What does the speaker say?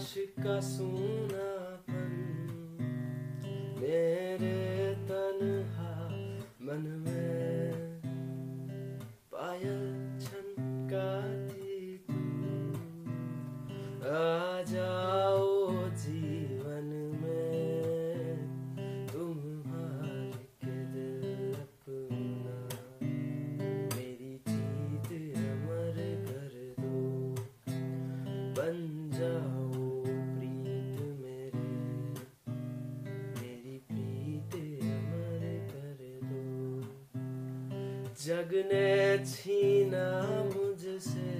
आकाश का सूनापन मेरे तन्हा मन में पायल छनकाती तू। आ जाओ जीवन में तुम्हारे दिल अपना। मेरी जीत अमर कर दो। बन जग ने छीना मुझसे।